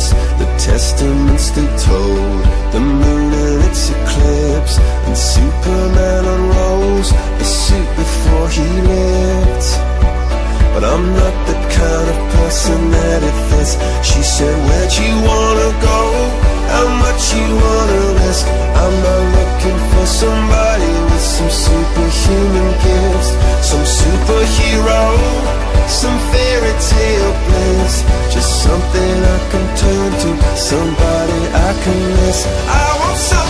myths, the testaments they told, the moon and its eclipse, and Superman unrolls A suit before he lived. But I'm not the kind of person that it fits. She said, Where'd you wanna go? How much you wanna risk? I'm not looking for somebody something I can turn to, somebody I can miss. I want something